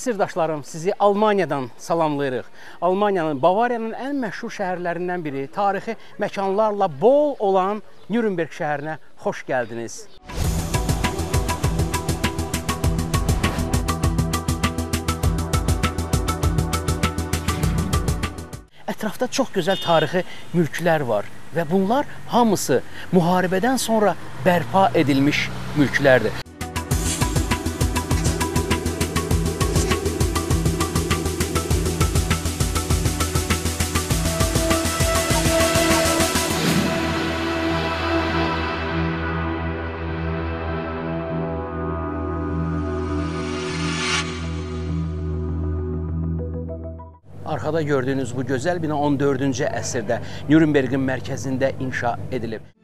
sirdaşlarım, sizi Almaniyadan salamlayırıq. Almaniyanın, Bavariyanın ən məşhur şəhərlərindən biri, tarixi məkanlarla bol olan Nürnberg şəhərinə xoş gəldiniz. Ətrafda çox gözəl tarixi mülklər var və bunlar hamısı müharibədən sonra bərpa edilmiş mülklərdir. Arxada gördüyünüz bu gözəl bina 14-cü əsrdə Nürnbergin mərkəzində inşa edilib.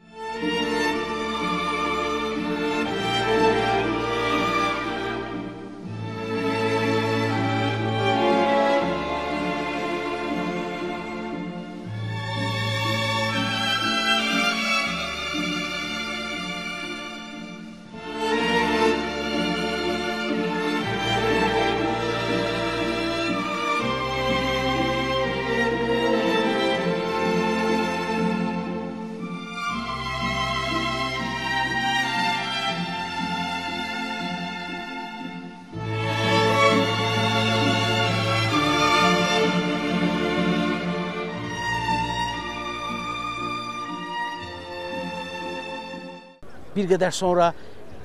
Bir qədər sonra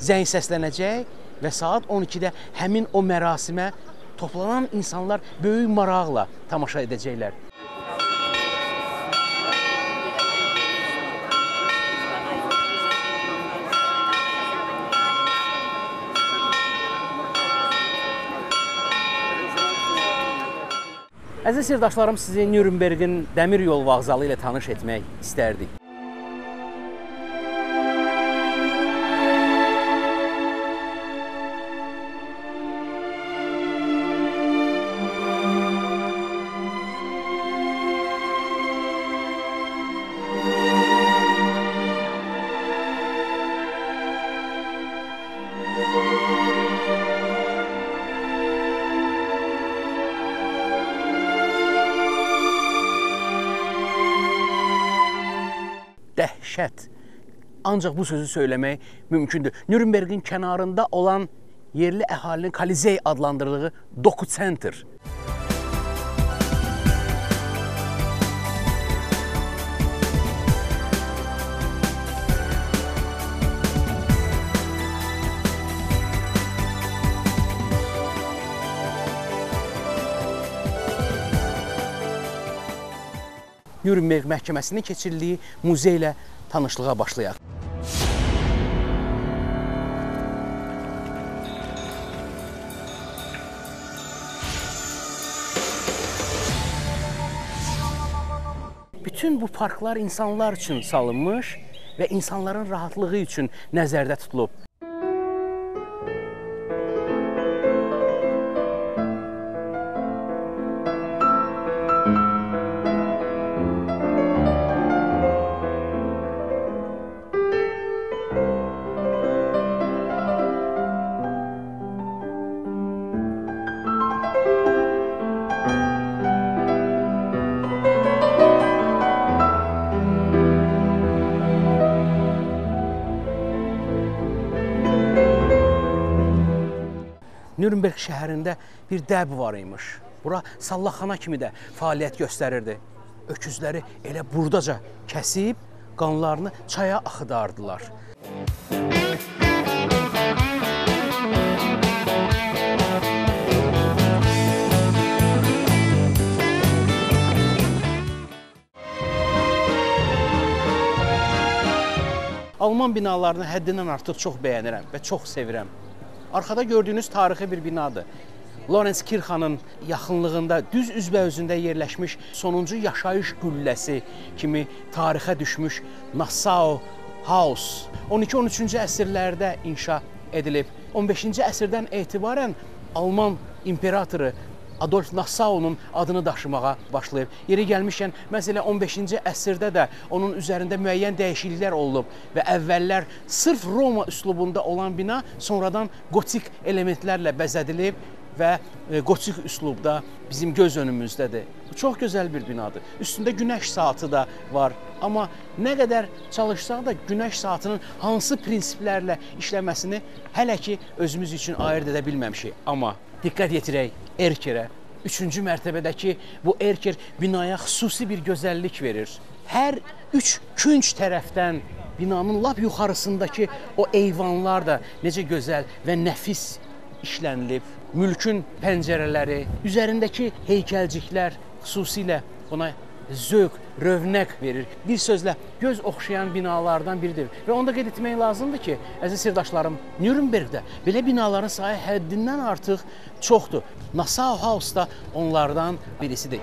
zəng səslənəcək və saat 12-də həmin o mərasimə toplanan insanlar böyük maraqla tamaşa edəcəklər. Əziz sirdaşlarım, sizi Nürnbergin dəmir yol vağzalı ilə tanış etmək istərdik. Dəhşət. Ancaq bu sözü söyləmək mümkündür. Nürnbergin kənarında olan yerli əhalinin Kolizey adlandırdığı Doku Center. Nürnberg məhkəməsinin keçirildiyi muzey ilə tanışlığa başlayaq. Bütün bu parklar insanlar üçün salınmış və insanların rahatlığı üçün nəzərdə tutulub. Nürnberg şəhərində bir dəb var imiş. Bura sallaxana kimi də fəaliyyət göstərirdi. Öküzləri elə burdaca kəsib qanlarını çaya axıdardılar. Alman binalarını həddindən artıq çox bəyənirəm və çox sevirəm. Arxada gördüyünüz tarixi bir binadır. Lorenz Kirxanın yaxınlığında düz üzbəüzündə yerləşmiş sonuncu yaşayış qülləsi kimi tarixə düşmüş Nassau House 12-13-cü əsrlərdə inşa edilib. 15-ci əsrdən etibarən Alman imperatoru Adolf Nassau'nun adını daşımağa başlayıb. Yeri gəlmişkən, məsələ 15-ci əsrdə də onun üzərində müəyyən dəyişikliklər olub və əvvəllər sırf Roma üslubunda olan bina sonradan gotik elementlərlə bəzədilib və e, gotik üslubda bizim göz önümüzdədir. Bu çox gözəl bir binadır. Üstündə günəş saatı da var. Amma nə qədər çalışsaq da günəş saatının hansı prinsiplərlə işləməsini hələ ki özümüz üçün ayırd edə bilməmişik. Amma diqqət yetirək Erkerə. 3-cü mərtəbədəki bu Erker binaya xüsusi bir gözəllik verir. Hər 3 künc tərəfdən binanın lap yuxarısındakı o eyvanlar da necə gözəl və nəfis işlənilib. Mülkün pəncərələri, üzərindəki heykəlciklər xüsusilə ona zövq, rövnəq verir. Bir sözlə göz oxşayan binalardan biridir. Və onu da qeyd etmək lazımdır ki, əziz sirdaşlarım, Nürnbergdə belə binaların sayı həddindən artıq çoxdur. Nassau House da onlardan birisidir.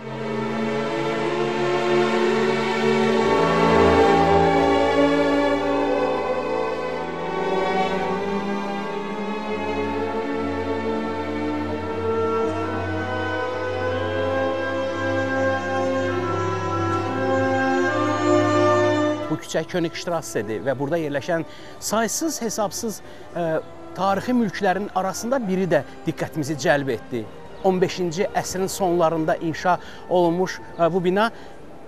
Küçə Königstrassedir və burada yerləşən saysız hesabsız ə, tarixi mülklərin arasında biri də diqqətimizi cəlb etdi. 15-ci əsrin sonlarında inşa olunmuş ə, bu bina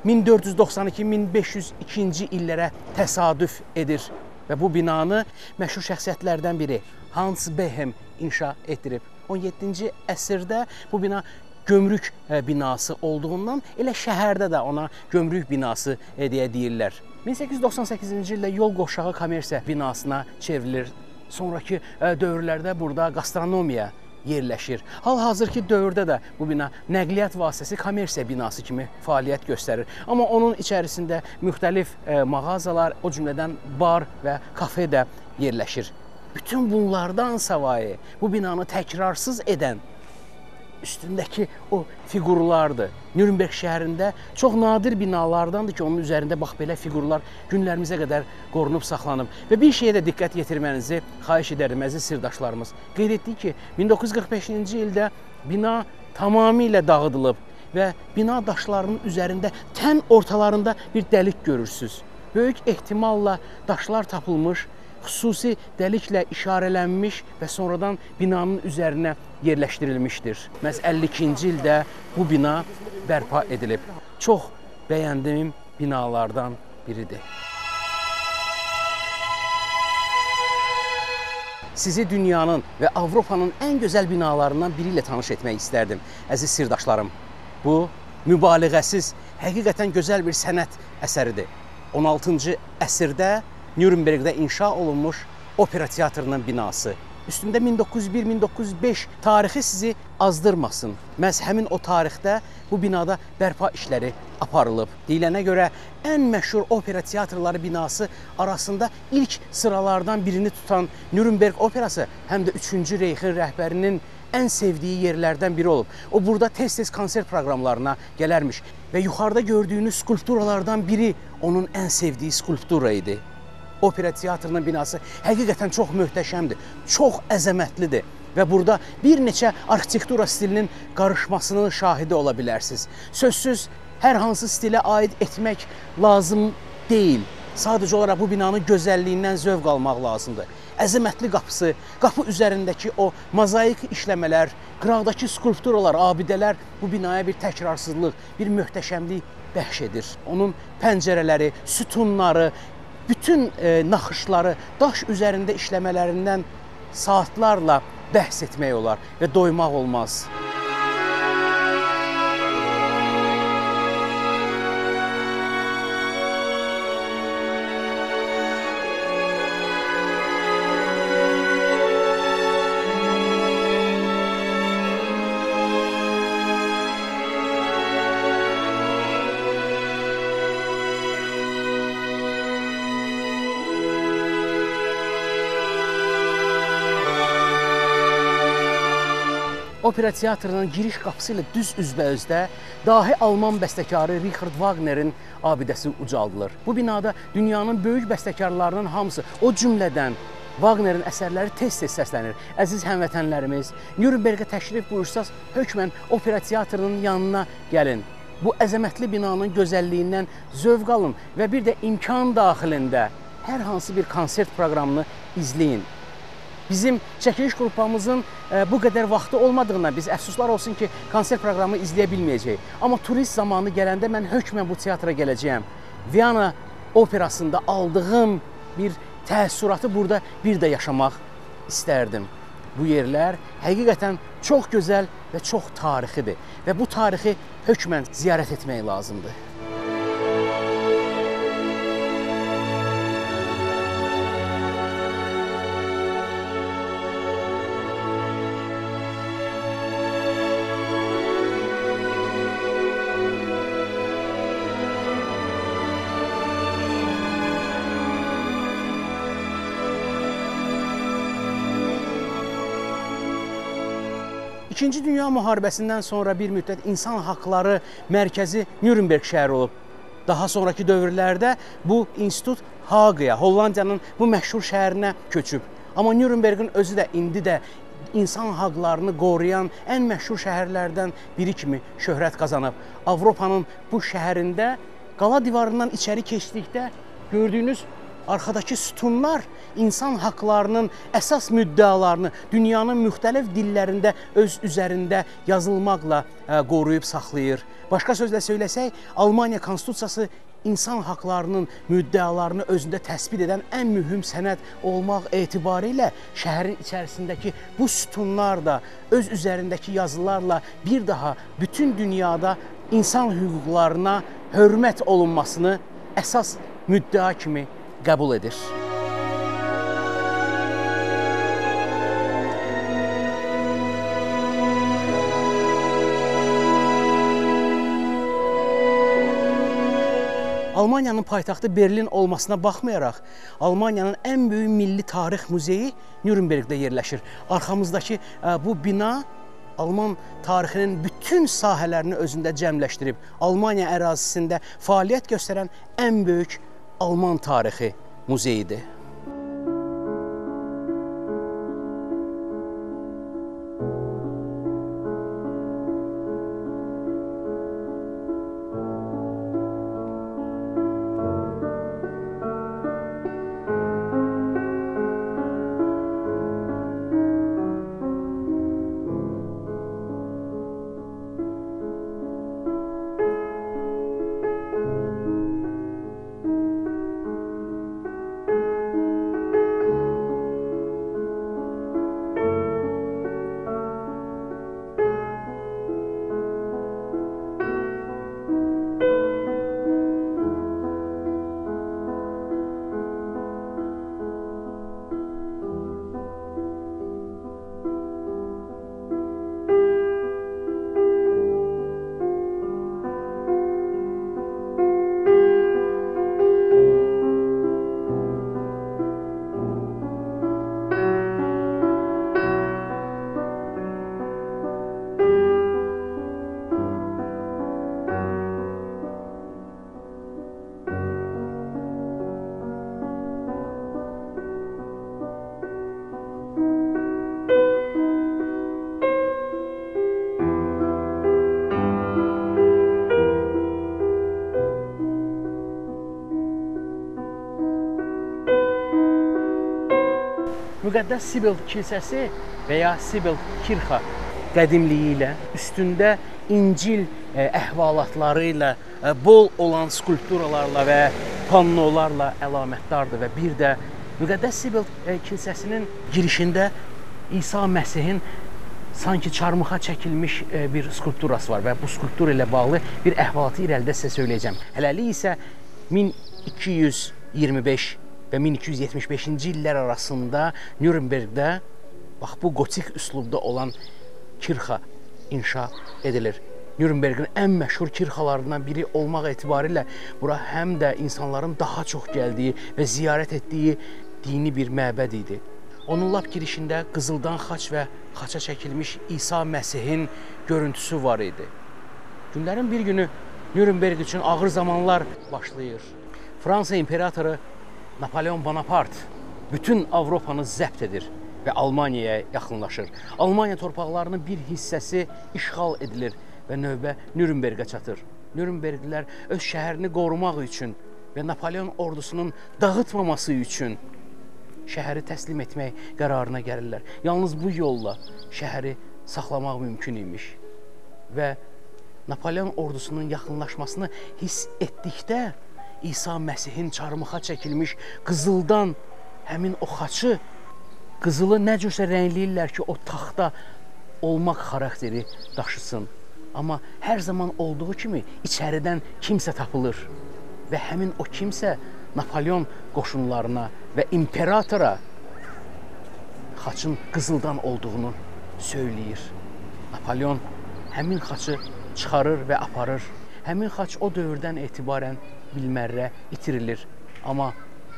1492-1502-ci illərə təsadüf edir və bu binanı məşhur şəxsiyyətlərdən biri Hans Behem inşa etdirib. 17-ci əsrdə bu bina gömrük binası olduğundan elə şəhərdə də ona gömrük binası deyə deyirlər. 1898-ci ildə yol qoşağı kommersiya binasına çevrilir. Sonrakı dövrlərdə burada qastronomiya yerləşir. Hal-hazırki dövrdə də bu bina nəqliyyat vasitəsi kommersiya binası kimi fəaliyyət göstərir. Amma onun içərisində müxtəlif mağazalar, o cümlədən bar və kafe də yerləşir. Bütün bunlardan savayı bu binanı təkrarsız edən üstündəki o fiqurlardır. Nürnberg şəhərində çox nadir binalardandır ki, onun üzərində bax belə fiqurlar günlərimizə qədər qorunub saxlanıb. Və bir şeyə də diqqət yetirmənizi xahiş edərdim əziz sirdaşlarımız. Qeyd etdik ki, 1945-ci ildə bina tamamilə dağıdılıb və bina daşlarının üzərində tən ortalarında bir dəlik görürsüz. Böyük ehtimalla daşlar tapılmış xüsusi dəliklə işarələnmiş və sonradan binanın üzərinə yerləşdirilmişdir. Məhz 52-ci ildə bu bina bərpa edilib. Çox bəyəndiyim binalardan biridir. Sizi dünyanın və Avropanın ən gözəl binalarından biri ilə tanış etmək istərdim, əziz sirdaşlarım. Bu mübaliğəsiz, həqiqətən gözəl bir sənət əsəridir. 16-cı əsrdə Nürnbergdə inşa olunmuş opera teatrının binası. Üstündə 1901-1905 tarixi sizi azdırmasın. Məhz həmin o tarixdə bu binada bərpa işləri aparılıb. Deyilənə görə ən məşhur opera teatrları binası arasında ilk sıralardan birini tutan Nürnberg operası həm də 3-cü Reyxin rəhbərinin ən sevdiyi yerlərdən biri olub. O burada tez-tez konsert proqramlarına gələrmiş və yuxarıda gördüyünüz skulpturalardan biri onun ən sevdiyi skulptura idi. Opera teatrının binası həqiqətən çox möhtəşəmdir, çox əzəmətlidir və burada bir neçə arxitektura stilinin qarışmasının şahidi ola bilərsiniz. Sözsüz hər hansı stilə aid etmək lazım deyil. Sadəcə olaraq bu binanın gözəlliyindən zövq almaq lazımdır. Əzəmətli qapısı, qapı üzərindəki o mozaik işləmələr, qıraqdakı skulpturalar, abidələr bu binaya bir təkrarsızlıq, bir möhtəşəmlik bəxş edir. Onun pəncərələri, sütunları, bütün e, naxışları daş üzərində işləmələrindən saatlarla bəhs etmək olar və doymaq olmaz. Opera teatrının giriş qapısı ilə düz üzbəüzdə dahi Alman bəstəkarı Richard Wagnerin abidəsi ucaldılır. Bu binada dünyanın böyük bəstəkarlarının hamısı, o cümlədən Wagnerin əsərləri tez-tez səslənir. Əziz həmvətənlərimiz, Nürnbergə təşrif buyursaz, hökmən opera teatrının yanına gəlin. Bu əzəmətli binanın gözəlliyindən zövq alın və bir də imkan daxilində hər hansı bir konsert proqramını izləyin. Bizim çəkiliş qrupumuzun e, bu qədər vaxtı olmadığından biz əfsuslar olsun ki, konsert proqramı izləyə bilməyəcəyik. Amma turist zamanı gələndə mən hökmən bu teatra gələcəyəm. Viyana operasında aldığım bir təəssüratı burada bir də yaşamaq istərdim. Bu yerlər həqiqətən çox gözəl və çox tarixidir və bu tarixi hökmən ziyarət etmək lazımdır. İkinci Dünya müharibəsindən sonra bir müddət insan haqları mərkəzi Nürnberg şəhəri olub. Daha sonrakı dövrlərdə bu institut Haqaya, Hollandiyanın bu məşhur şəhərinə köçüb. Amma Nürnbergin özü də indi də insan haqlarını qoruyan ən məşhur şəhərlərdən biri kimi şöhrət qazanıb. Avropanın bu şəhərində qala divarından içəri keçdikdə gördüyünüz arxadakı sütunlar insan haqlarının əsas müddəalarını dünyanın müxtəlif dillərində öz üzərində yazılmaqla ə, qoruyub saxlayır. Başqa sözlə söyləsək, Almaniya konstitusiyası insan haqlarının müddəalarını özündə təsbit edən ən mühüm sənəd olmaq etibarilə şəhərin içərisindəki bu sütunlar da öz üzərindəki yazılarla bir daha bütün dünyada insan hüquqlarına hörmət olunmasını əsas müddəa kimi qəbul edir. Almaniyanın paytaxtı Berlin olmasına baxmayaraq, Almaniyanın ən böyük milli tarix muzeyi Nürnbergdə yerləşir. Arxamızdakı bu bina Alman tarixinin bütün sahələrini özündə cəmləşdirib, Almaniya ərazisində fəaliyyət göstərən ən böyük Alman tarixi muzeyidir. Müqəddəs Sibil kilsəsi və ya Sibil Kirxa qədimliyi ilə üstündə İncil e, əhvalatları ilə e, bol olan skulpturalarla və pannolarla əlamətdardır və bir də Müqəddəs Sibil e, kilsəsinin girişində İsa Məsihin sanki çarmıxa çəkilmiş bir skulpturası var və bu skulptura ilə bağlı bir əhvalatı irəlidə sizə söyləyəcəm. Hələlik isə 1225 və 1275-ci illər arasında Nürnbergdə bax bu gotik üslubda olan kirxa inşa edilir. Nürnbergin ən məşhur kirxalarından biri olmaq etibarilə bura həm də insanların daha çox gəldiyi və ziyarət etdiyi dini bir məbəd idi. Onun lap girişində qızıldan xaç və xaça çəkilmiş İsa Məsihin görüntüsü var idi. Günlərin bir günü Nürnberg üçün ağır zamanlar başlayır. Fransa imperatoru Napoleon Bonaparte bütün Avropanı zəbt edir və Almaniyaya yaxınlaşır. Almaniya torpaqlarının bir hissəsi işğal edilir və növbə Nürnbergə çatır. Nürnberglilər öz şəhərini qorumaq üçün və Napoleon ordusunun dağıtmaması üçün şəhəri təslim etmək qərarına gəlirlər. Yalnız bu yolla şəhəri saxlamaq mümkün imiş. Və Napoleon ordusunun yaxınlaşmasını hiss etdikdə İsa Məsihin çarmıxa çəkilmiş qızıldan həmin o xaçı qızılı nə cürsə rəngləyirlər ki, o taxta olmaq xarakteri daşısın. Amma hər zaman olduğu kimi içəridən kimsə tapılır və həmin o kimsə Napoleon qoşunlarına və imperatora xaçın qızıldan olduğunu söyləyir. Napoleon həmin xaçı çıxarır və aparır. Həmin xaç o dövrdən etibarən bilmərrə itirilir. Amma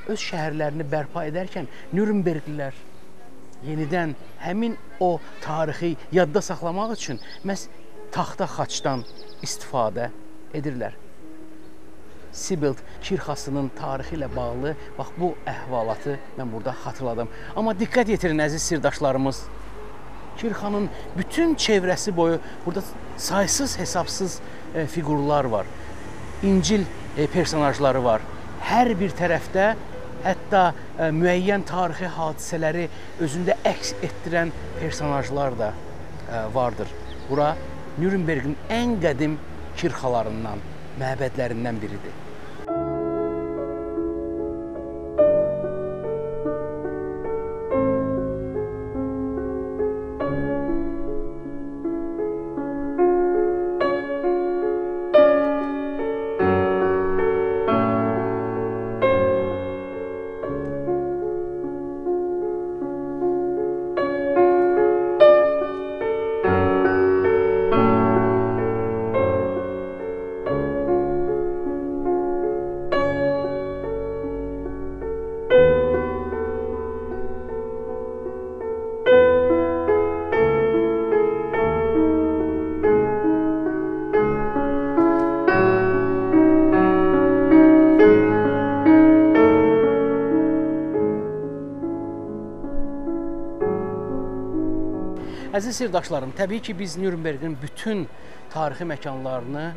öz şəhərlərini bərpa edərkən Nürnberglilər yenidən həmin o tarixi yadda saxlamaq üçün məhz taxta xaçdan istifadə edirlər. Sibild kirxasının tarixi ilə bağlı bax bu əhvalatı mən burada xatırladım. Amma diqqət yetirin əziz sirdaşlarımız. Kirxanın bütün çevrəsi boyu burada saysız hesabsız fiqurlar var. İncil e, personajları var. Hər bir tərəfdə hətta e, müəyyən tarixi hadisələri özündə əks etdirən personajlar da e, vardır. Bura Nürnbergin ən qədim kirxalarından, məbədlərindən biridir. Əziz sirdaşlarım, təbii ki, biz Nürnbergin bütün tarixi məkanlarını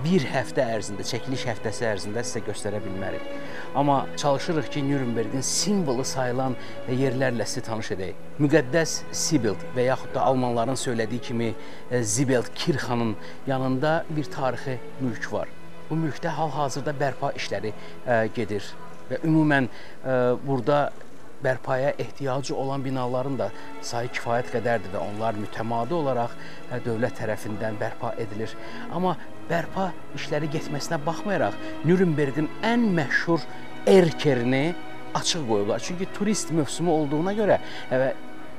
bir həftə ərzində, çəkiliş həftəsi ərzində sizə göstərə bilmərik. Amma çalışırıq ki, Nürnbergin simvolu sayılan yerlərlə sizi tanış edək. Müqəddəs Sibild və yaxud da almanların söylədiyi kimi Zibeld Kirxanın yanında bir tarixi mülk var. Bu mülkdə hal-hazırda bərpa işləri gedir və ümumən burada bərpaya ehtiyacı olan binaların da sayı kifayət qədərdir və onlar mütəmadi olaraq hə, dövlət tərəfindən bərpa edilir. Amma bərpa işləri getməsinə baxmayaraq Nürnbergin ən məşhur erkerini açıq qoyublar. Çünki turist mövsümü olduğuna görə və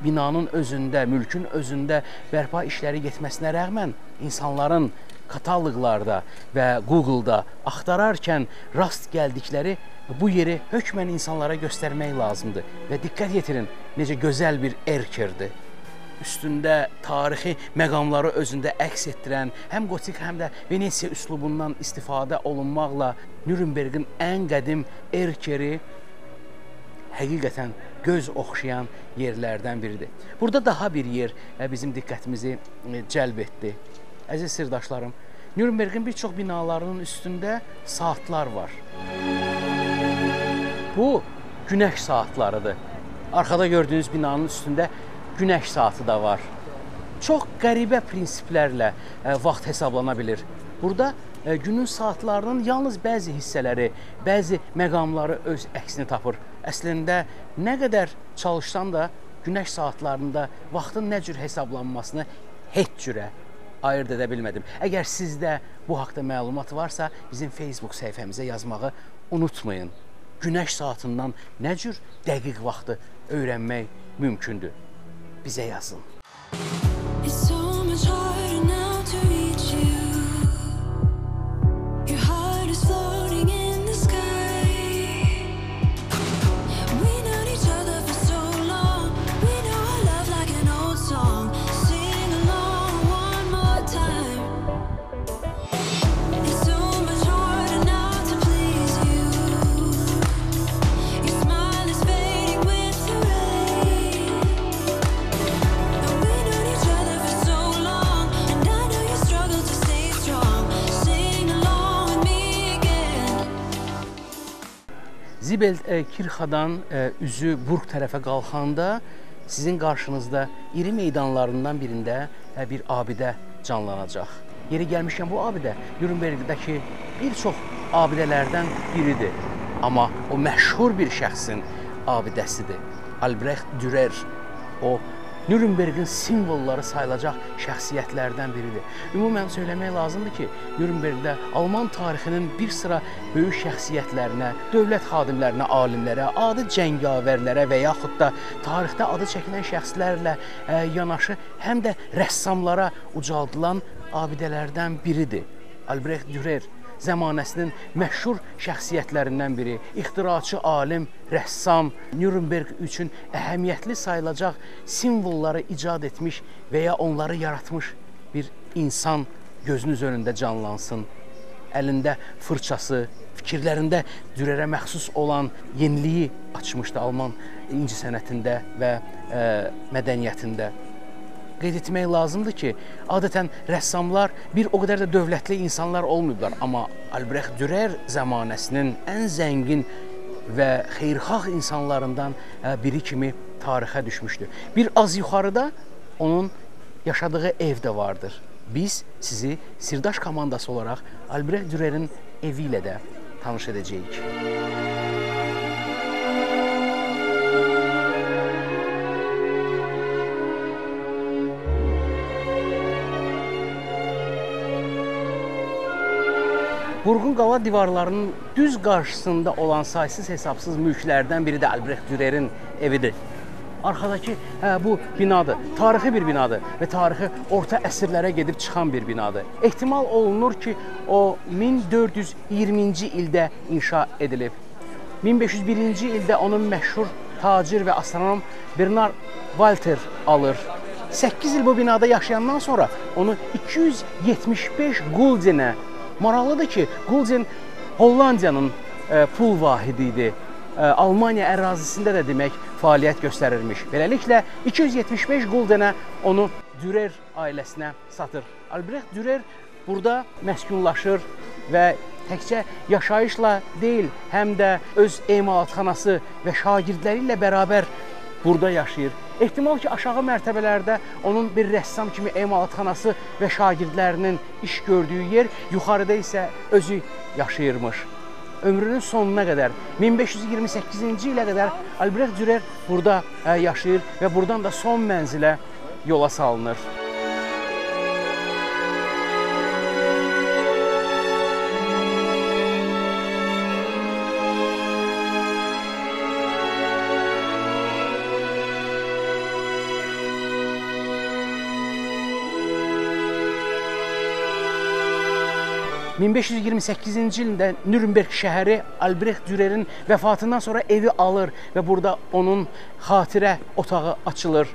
binanın özündə, mülkün özündə bərpa işləri getməsinə rəğmən insanların kataloqlarda və Google-da axtararkən rast gəldikləri bu yeri hökmən insanlara göstərmək lazımdır. Və diqqət yetirin, necə gözəl bir erkerdir. Üstündə tarixi məqamları özündə əks etdirən, həm gotik, həm də Venesiya üslubundan istifadə olunmaqla Nürnbergin ən qədim erkeri həqiqətən göz oxşayan yerlərdən biridir. Burada daha bir yer bizim diqqətimizi cəlb etdi. Əziz sirdaşlarım, Nürnbergin bir çox binalarının üstündə saatlar var. Bu günəş saatlarıdır. Arxada gördüyünüz binanın üstündə günəş saatı da var. Çox qəribə prinsiplərlə ə, vaxt hesablana bilir. Burada ə, günün saatlarının yalnız bəzi hissələri, bəzi məqamları öz əksini tapır. Əslində nə qədər çalışsam da günəş saatlarında vaxtın nə cür hesablanmasını heç cürə ayırd edə bilmədim. Əgər sizdə bu haqqda məlumat varsa, bizim Facebook səhifəmizə yazmağı unutmayın. Günəş saatından nə cür dəqiq vaxtı öyrənmək mümkündür? Bizə yazın. Zibel e, Kirxadan e, üzü Burq tərəfə qalxanda sizin qarşınızda iri meydanlarından birində e, bir abidə canlanacaq. Yeri gəlmişkən bu abidə Nürnbergdəki bir çox abidələrdən biridir. Amma o məşhur bir şəxsin abidəsidir. Albrecht Dürer. O Nürnbergin simvolları sayılacaq şəxsiyyətlərdən biridir. Ümumən söyləmək lazımdır ki, Nürnbergdə Alman tarixinin bir sıra böyük şəxsiyyətlərinə, dövlət xadimlərinə, alimlərə, adi cəngavərlərə və yaxud da tarixdə adı çəkilən şəxslərlə ə, yanaşı həm də rəssamlara ucaldılan abidələrdən biridir. Albrecht Dürer zəmanəsinin məşhur şəxsiyyətlərindən biri, ixtiraçı alim, rəssam, Nürnberg üçün əhəmiyyətli sayılacaq simvolları icad etmiş və ya onları yaratmış bir insan gözünüz önündə canlansın. Əlində fırçası, fikirlərində Dürerə məxsus olan yeniliyi açmışdı Alman incəsənətində və ə, e, mədəniyyətində qeyd etmək lazımdır ki, adətən rəssamlar bir o qədər də dövlətli insanlar olmayıblar, amma Albrecht Dürer zəmanəsinin ən zəngin və xeyirxah insanlarından e, biri kimi tarixə düşmüşdü. Bir az yuxarıda onun yaşadığı ev də vardır. Biz sizi Sirdaş komandası olaraq Albrecht Dürer'in evi ilə də tanış edəcəyik. Burğun qala divarlarının düz qarşısında olan saysız-hesabsız mülklərdən biri də Albrecht Dürer'in evidir. Arxadakı hə, bu binadır. Tarixi bir binadır və tarixi orta əsrlərə gedib çıxan bir binadır. Ehtimal olunur ki, o 1420-ci ildə inşa edilib. 1501-ci ildə onun məşhur tacir və astronom Bernard Walter alır. 8 il bu binada yaşayandan sonra onu 275 guldenə Maraqlıdır ki, Gulden Hollandiyanın e, pul vahidi idi. E, Almaniya ərazisində də demək fəaliyyət göstərirmiş. Beləliklə 275 guldenə onu Dürer ailəsinə satır. Albrecht Dürer burada məskunlaşır və təkcə yaşayışla deyil, həm də öz emalatxanası və şagirdləri ilə bərabər burada yaşayır. Ehtimal ki, aşağı mərtəbələrdə onun bir rəssam kimi emalatxanası və şagirdlərinin iş gördüyü yer, yuxarıda isə özü yaşayırmış. Ömrünün sonuna qədər 1528-ci ilə qədər Albrecht Dürer burada yaşayır və burdan da son mənzilə yola salınır. 1528-ci ildə Nürnberg şəhəri Albrecht Dürer'in vəfatından sonra evi alır və burada onun xatirə otağı açılır.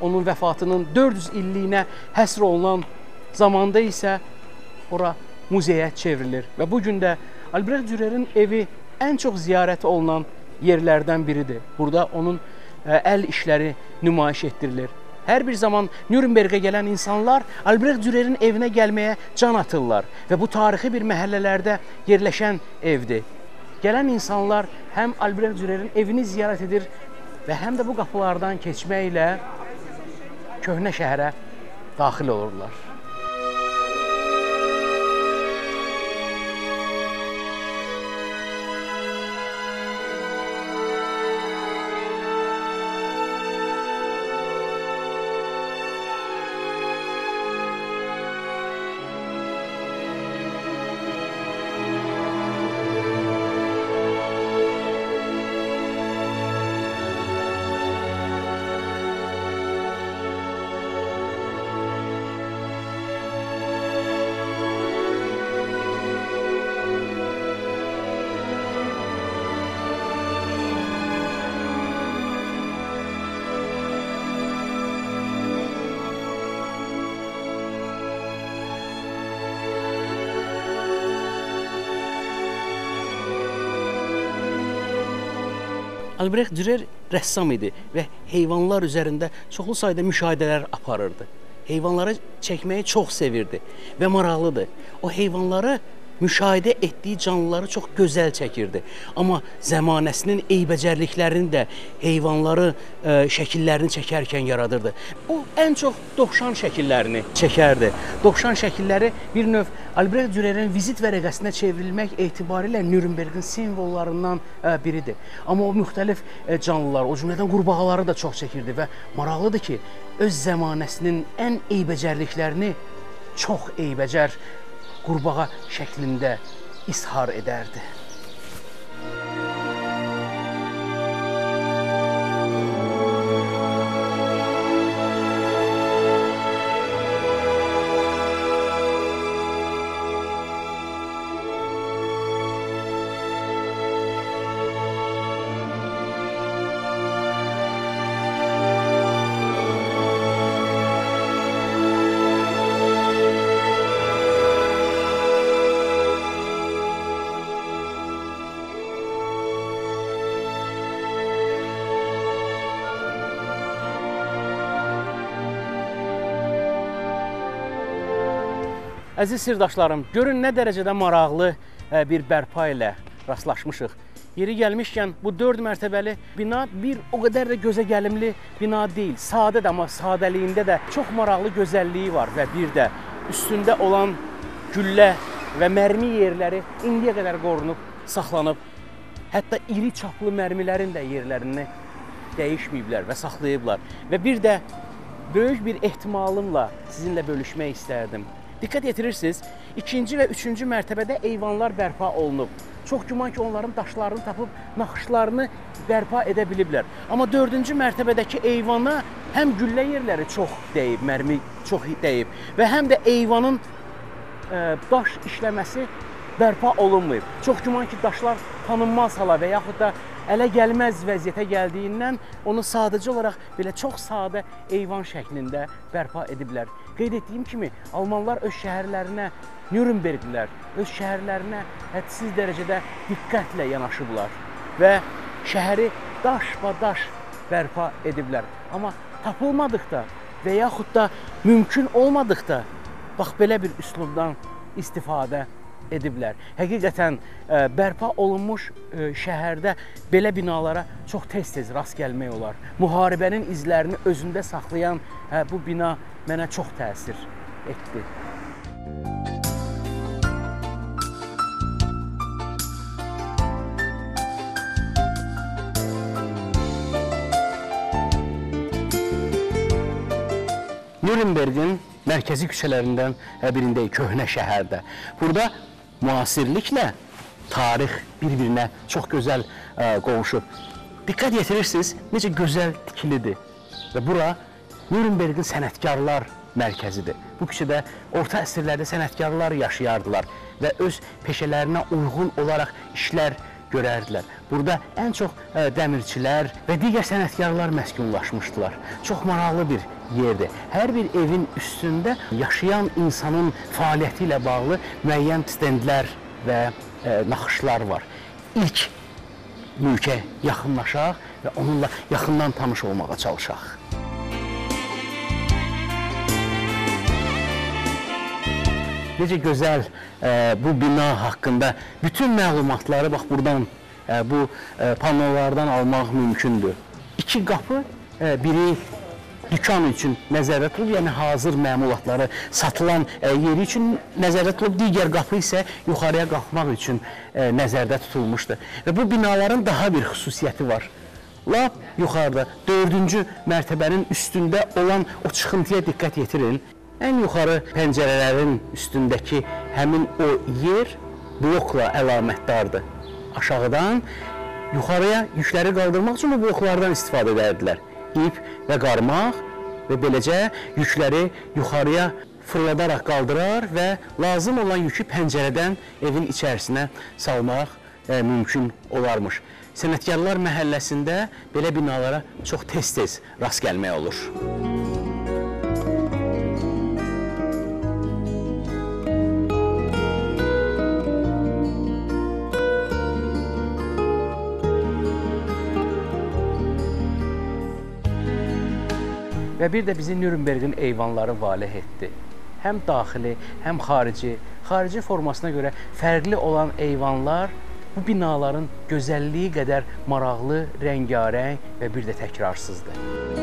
Onun vəfatının 400 illiyinə həsr olunan zamanda isə ora muzeyə çevrilir və bu gün də Albrecht Dürer'in evi ən çox ziyarət olunan yerlərdən biridir. Burada onun əl işləri nümayiş etdirilir. Hər bir zaman Nürnbergə gələn insanlar Albrecht Dürer'in evinə gəlməyə can atırlar və bu tarixi bir məhəllələrdə yerləşən evdir. Gələn insanlar həm Albrecht Dürer'in evini ziyarət edir və həm də bu qapılardan keçməklə köhnə şəhərə daxil olurlar. Albrecht Dürer rəssam idi və heyvanlar üzərində çoxlu sayda müşahidələr aparırdı. Heyvanları çəkməyi çox sevirdi və maraqlıdır. O heyvanları müşahidə etdiyi canlıları çox gözəl çəkirdi. Amma zəmanəsinin eybəcərliklərini də heyvanları ə, e, şəkillərini çəkərkən yaradırdı. O ən çox dovşan şəkillərini çəkərdi. Dovşan şəkilləri bir növ Albrecht Dürer'in vizit vərəqəsinə çevrilmək etibarilə Nürnbergin simvollarından ə, e, biridir. Amma o müxtəlif ə, e, canlılar, o cümlədən qurbağaları da çox çəkirdi və maraqlıdır ki, öz zəmanəsinin ən eybəcərliklərini çox eybəcər qurbağa şəklində ishar edərdi. Əziz sirdaşlarım, görün nə dərəcədə maraqlı e, bir bərpa ilə rastlaşmışıq. Yeri gəlmişkən bu 4 mərtəbəli bina bir o qədər də gözə gəlimli bina deyil. Sadədir, amma sadəliyində də çox maraqlı gözəlliyi var və bir də üstündə olan güllə və mərmi yerləri indiyə qədər qorunub, saxlanıb. Hətta iri çaplı mərmilərin də yerlərini dəyişməyiblər və saxlayıblar. Və bir də böyük bir ehtimalımla sizinlə bölüşmək istərdim. Diqqət yetirirsiniz, ikinci və üçüncü mərtəbədə eyvanlar bərpa olunub. Çox güman ki, onların daşlarını tapıb naxışlarını bərpa edə biliblər. Amma dördüncü mərtəbədəki eyvana həm güllə yerləri çox dəyib, mərmi çox dəyib və həm də eyvanın ə, e, daş işləməsi bərpa olunmayıb. Çox güman ki, daşlar tanınmaz hala və yaxud da ələ gəlməz vəziyyətə gəldiyindən onu sadəcə olaraq belə çox sadə eyvan şəklində bərpa ediblər. Qeyd etdiyim kimi, almanlar öz şəhərlərinə Nürnberglilər öz şəhərlərinə hədsiz dərəcədə diqqətlə yanaşıblar və şəhəri daş-ba-daş bərpa ediblər. Amma tapılmadıqda və yaxud da mümkün olmadıqda bax belə bir üslubdan istifadə ediblər. Həqiqətən e, bərpa olunmuş e, şəhərdə belə binalara çox tez-tez rast gəlmək olar. Müharibənin izlərini özündə saxlayan hə, bu bina mənə çox təsir etdi. Nürnbergin mərkəzi küçələrindən birindəyik, köhnə şəhərdə. Burada müasirliklə tarix bir-birinə çox gözəl ə, e, qovuşub. Diqqət yetirirsiniz, necə gözəl tikilidir. Və bura Nürnbergin sənətkarlar mərkəzidir. Bu küçədə orta əsrlərdə sənətkarlar yaşayardılar və öz peşələrinə uyğun olaraq işlər görərdilər. Burada ən çox ə, e, dəmirçilər və digər sənətkarlar məskunlaşmışdılar. Çox maraqlı bir yerdir. Hər bir evin üstündə yaşayan insanın fəaliyyəti ilə bağlı müəyyən stendlər və e, naxışlar var. İlk mülkə yaxınlaşaq və onunla yaxından tanış olmağa çalışaq. necə gözəl e, bu bina haqqında bütün məlumatları bax buradan e, bu ə, panolardan almaq mümkündür. İki qapı, ə, biri dükan üçün nəzərdə tutulub, yəni hazır məmulatları satılan ə, yeri üçün nəzərdə tutulub, digər qapı isə yuxarıya qalxmaq üçün ə, nəzərdə tutulmuşdur. Və bu binaların daha bir xüsusiyyəti var. Lap yuxarıda 4-cü mərtəbənin üstündə olan o çıxıntıya diqqət yetirin. Ən yuxarı pəncərələrin üstündəki həmin o yer blokla əlamətdardır. Aşağıdan yuxarıya yükləri qaldırmaq üçün bu bloklardan istifadə edərdilər. İp və qarmaq və beləcə yükləri yuxarıya fırladaraq qaldırar və lazım olan yükü pəncərədən evin içərisinə salmaq e, mümkün olarmış. Sənətkarlar məhəlləsində belə binalara çox tez-tez rast gəlmək olur. Və bir də bizi Nürnbergin eyvanları valeh etdi. həm daxili, həm xarici, xarici formasına görə fərqli olan eyvanlar bu binaların gözəlliyi qədər maraqlı, rəngarəng və bir də təkrarsızdır.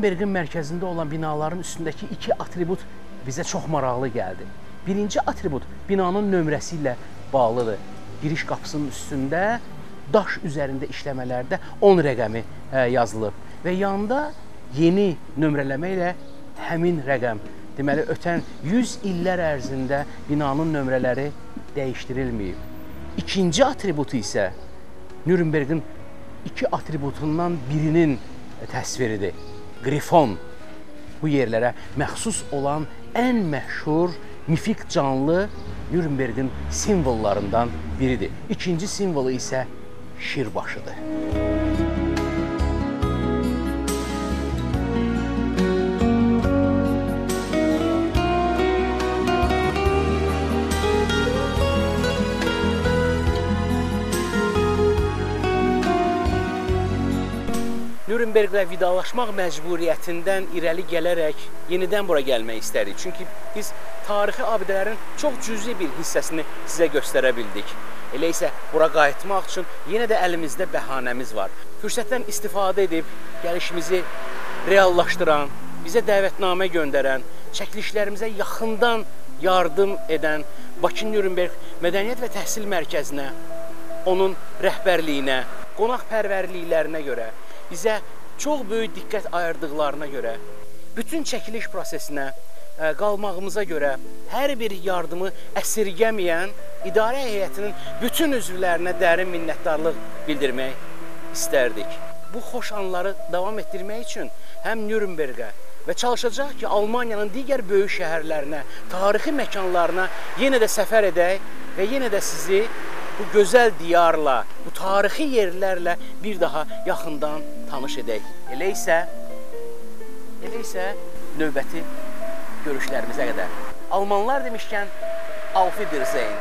Nürnbergin mərkəzində olan binaların üstündəki iki atribut bizə çox maraqlı gəldi. Birinci atribut binanın nömrəsi ilə bağlıdır. Giriş qapısının üstündə daş üzərində işləmələrdə 10 rəqəmi ə, yazılıb və yanında yeni nömrələmə ilə həmin rəqəm deməli ötən 100 illər ərzində binanın nömrələri dəyişdirilməyib. İkinci atributu isə Nürnbergin iki atributundan birinin təsviridir. Qrifon bu yerlərə məxsus olan ən məşhur mifik canlı Nürnbergin simvollarından biridir. İkinci simvolu isə şirbaşıdır. Nürnberglə vidalaşmaq məcburiyyətindən irəli gələrək yenidən bura gəlmək istədik. Çünki biz tarixi abidələrin çox cüzi bir hissəsini sizə göstərə bildik. Elə isə bura qayıtmaq üçün yenə də əlimizdə bəhanəmiz var. Fürsətdən istifadə edib gəlişimizi reallaşdıran, bizə dəvətnamə göndərən, çəkilişlərimizə yaxından yardım edən Bakı Nürnberg Mədəniyyət və Təhsil Mərkəzinə, onun rəhbərliyinə, qonaqpərvərliklərinə görə bizə çox böyük diqqət ayırdıqlarına görə, bütün çəkiliş prosesinə ə, qalmağımıza görə hər bir yardımı əsirgəməyən idarə heyətinin bütün üzvlərinə dərin minnətdarlıq bildirmək istərdik. Bu xoş anları davam etdirmək üçün həm Nürnbergə və çalışacaq ki, Almaniyanın digər böyük şəhərlərinə, tarixi məkanlarına yenə də səfər edək və yenə də sizi bu gözəl diyarla, bu tarixi yerlərlə bir daha yaxından tanış edək. Elə isə elə isə növbəti görüşlərimizə qədər. Almanlar demişkən Auf Wiedersehen.